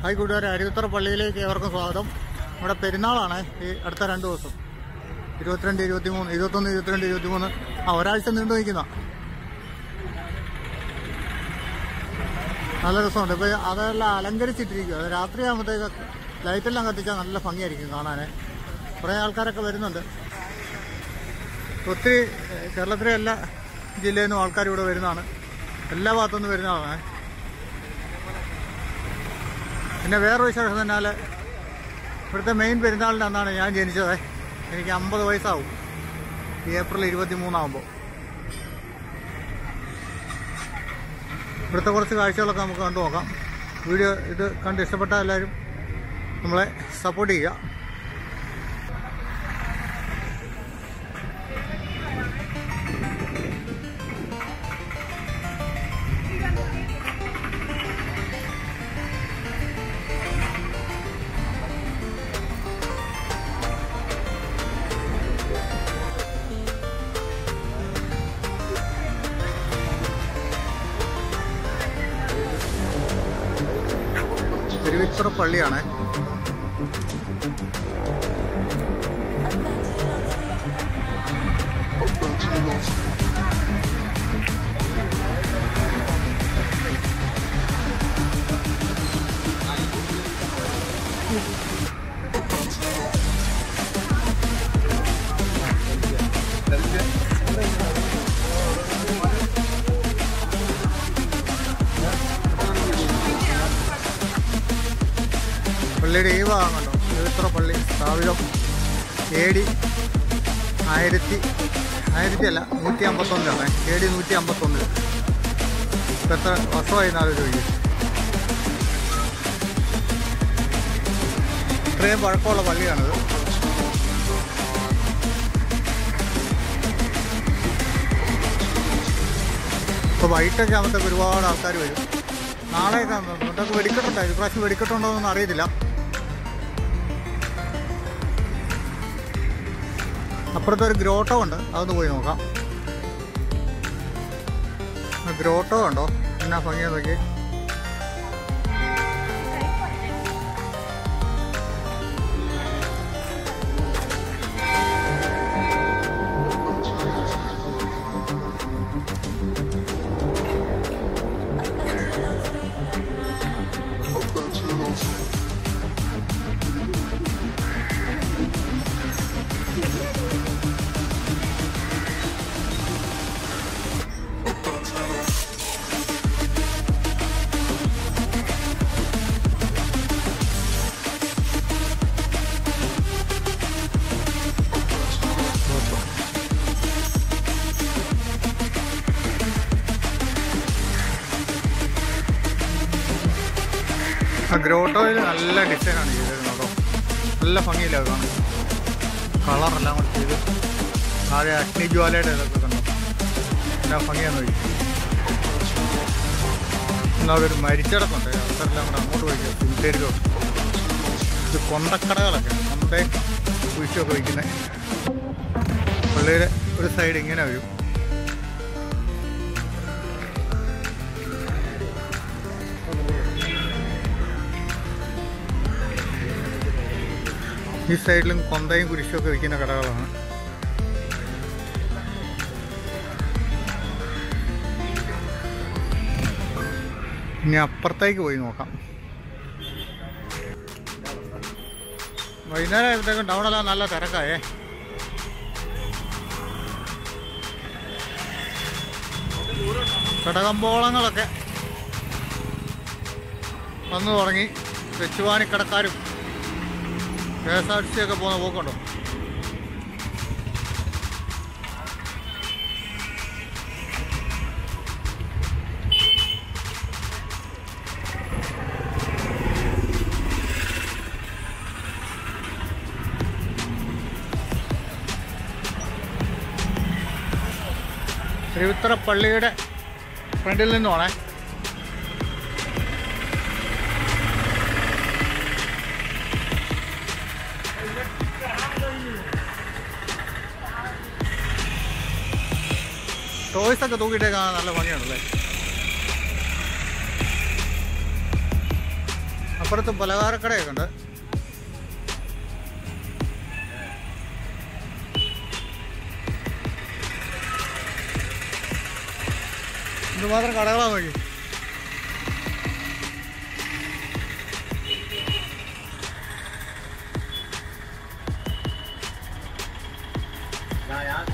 Hi കൂട്ടുകാരെ അരുവിത്തറ പള്ളിയിലേക്ക് ഏവർക്കും സ്വാഗതം. നമ്മുടെ പെരുന്നാളാണ് ഈ അടുത്ത രണ്ട് ദിവസം. ഇരുപത്തിരണ്ട് ഇരുപത്തി മൂന്ന് ഇരുപത്തൊന്ന് ഇരുപത്തിരണ്ട് ഇരുപത്തി മൂന്ന് ആ ഒരാഴ്ച നീണ്ടു നിൽക്കുന്ന. നല്ല രസമുണ്ട്. ഇപ്പൊ അതെല്ലാം അലങ്കരിച്ചിട്ടിരിക്കുക അത് രാത്രിയാകുമ്പോഴത്തേക്ക് ലൈറ്റെല്ലാം കത്തിച്ചാൽ നല്ല ഭംഗിയായിരിക്കും കാണാൻ കുറേ ആൾക്കാരൊക്കെ വരുന്നുണ്ട്. ഒത്തിരി കേരളത്തിലെ എല്ലാ ജില്ലയിൽ നിന്നും ആൾക്കാർ ഇവിടെ വരുന്നതാണ്. എല്ലാ ഭാഗത്തുനിന്ന് വരുന്നതാണ്. പിന്നെ വേറൊരു വിശേഷം തന്നാൽ ഇവിടുത്തെ മെയിൻ പെരുന്നാളിന്റെ അന്നാണ് ഞാൻ ജനിച്ചത്. എനിക്ക് അമ്പത് വയസ്സാവും. ഏപ്രിൽ ഇരുപത്തി മൂന്നാകുമ്പോൾ ഇവിടുത്തെ കുറച്ച് കാഴ്ചകളൊക്കെ നമുക്ക് കണ്ടു നോക്കാം. വീഡിയോ ഇത് കണ്ട് ഇഷ്ടപ്പെട്ട എല്ലാവരും നമ്മളെ സപ്പോർട്ട് ചെയ്യുക. തിരുവിച്ചുറ പള്ളിയാണ്. പള്ളിയുടെ ഈ ഭാഗമുണ്ടോ തിരുവിച്ചുറ പള്ളി സ്ഥാപിതം എ ഡി ആയിരത്തി ആയിരത്തി അല്ല നൂറ്റി അമ്പത്തൊന്നിലാണ് എ ഡി നൂറ്റി അമ്പത്തൊന്നിൽ ഇപ്പം എത്ര വർഷമായി നാല് ചോദിക്കും ഇത്രയും പഴക്കമുള്ള പള്ളിയാണിത്. ഇപ്പോൾ വൈകിട്ടൊക്കെ ആകുമ്പോഴത്തേക്ക് ഒരുപാട് ആൾക്കാർ വരും. നാളെയൊക്കെ ഇതൊക്കെ വെടിക്കെട്ടുണ്ടായി? ഇപ്രാവശ്യം വെടിക്കെട്ടുണ്ടോ എന്നൊന്നും അറിയത്തില്ല. അപ്പുറത്തെ ഒരു ഗ്രോട്ടോ ഉണ്ട്. അതൊന്ന് പോയി നോക്കാം. ഗ്രോട്ടോ ഉണ്ടോ? എന്നാ ഭംഗിയാ നോക്കി ഗ്രോട്ടോയിൽ നല്ല ഡിസൈനാണ് ചെയ്തത് കേട്ടോ നല്ല ഭംഗിയില്ല അത് കാണാൻ കളറെല്ലാം കൂടി ചെയ്ത് ആദ്യ അഗ്നിജ്വാലയുടെ ഇതൊക്കെ കണ്ടു? എന്നാ ഭംഗിയാന്ന് നോക്കി എന്നാ അവിടെ ഒരു മരിച്ചടക്കുണ്ട് അതെല്ലാം കൂടെ അങ്ങോട്ട് പോയിക്കുക സിമിത്തേരിലോ ഇത് കൊണ്ടക്കടകളൊക്കെ കൊണ്ടേ കുഴിച്ചൊക്കെ വയ്ക്കുന്നത് പള്ളിയുടെ ഒരു സൈഡ് ഇങ്ങനെ വരും. ഈ സൈഡിലും കൊന്തയും കുരിശും ഒക്കെ വിൽക്കുന്ന കടകളാണ്. ഇനി അപ്പുറത്തേക്ക് പോയി നോക്കാം. വൈകുന്നേരം ആയപ്പോഴത്തേക്കും ടൗണെല്ലാം നല്ല തിരക്കായേ. കടകമ്പോളങ്ങളൊക്കെ വന്നു തുടങ്ങി. വെച്ചുവാനിക്കടക്കാരും കെ എസ് ആർ ടി ഒക്കെ പോകുന്ന പോക്കുണ്ടോ? തിരുവിത്തറ പള്ളിയുടെ ഫ്രണ്ടിൽ നിന്നുമാണേ. ടോയ്സ് ഒക്കെ തൂക്കിയിട്ടേക്കാൻ നല്ല ഭംഗിയാണല്ലേ? അപ്പുറത്ത് പലഹാരക്കടയൊക്കെ ഉണ്ട്. എന്തുമാത്രം കടകളാണ് വഴി ഞാൻ ഞാൻ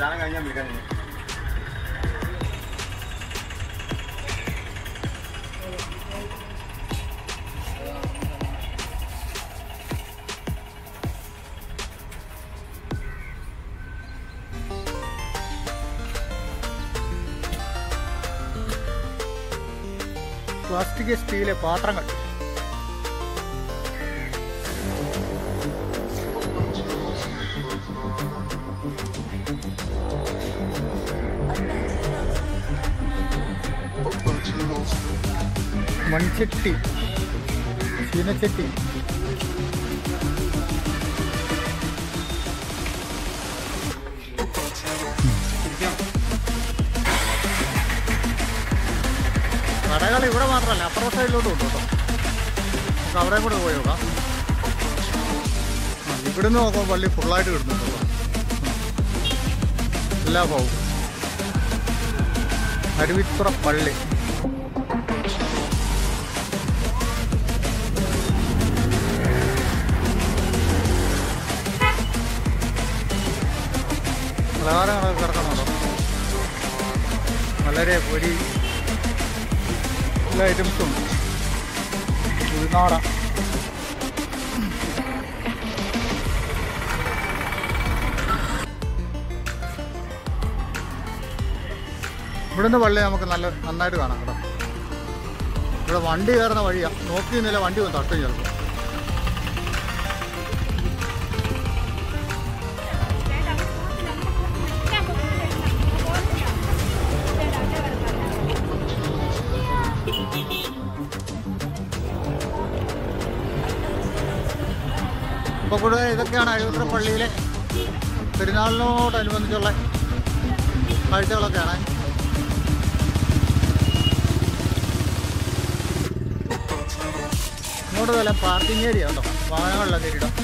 ഞാൻ കഴിഞ്ഞാൽ വിളിക്കാൻ പ്ലാസ്റ്റിക് സ്റ്റീല് പാത്രങ്ങൾ മൺചട്ടി ചീനച്ചട്ടി കടകൾ ഇവിടെ മാത്രമല്ല അപ്പുറ സൈഡിലോട്ട് കേട്ടോ. നമുക്ക് അവിടെ കൂടെ പോയി നോക്കാം. ഇവിടെ ഇവിടുന്ന് നോക്കുമ്പോൾ പള്ളി ഫുള്ളായിട്ട് കിട്ടുന്നുണ്ടോ കേട്ടോ. എല്ലാ പോകും അരുവിത്ര പള്ളി. പലഹാരങ്ങളൊക്കെ കിടക്കുന്നുണ്ടോ? വളരെ പൊരി എല്ലാ ഐറ്റംസും ഉണ്ട് ഉൾനാട ഇവിടുന്ന് പള്ളി നമുക്ക് നല്ല നന്നായിട്ട് കാണാം കേട്ടോ. ഇവിടെ വണ്ടി കയറുന്ന വഴിയാണ് നോക്കി നില വണ്ടി വന്ന് തട്ടും ചിലപ്പോൾ ഇപ്പോൾ കൂടുതൽ ഇതൊക്കെയാണ് അഴിമുത്ര പള്ളിയിലെ പെരുന്നാളിനോടനുബന്ധിച്ചുള്ള കാഴ്ചകളൊക്കെയാണ്. ഇങ്ങോട്ട് വല്ല പാർക്കിംഗ് ഏരിയ ഉണ്ടോ? വാഹനങ്ങളിലൊക്കെ ഇടാം.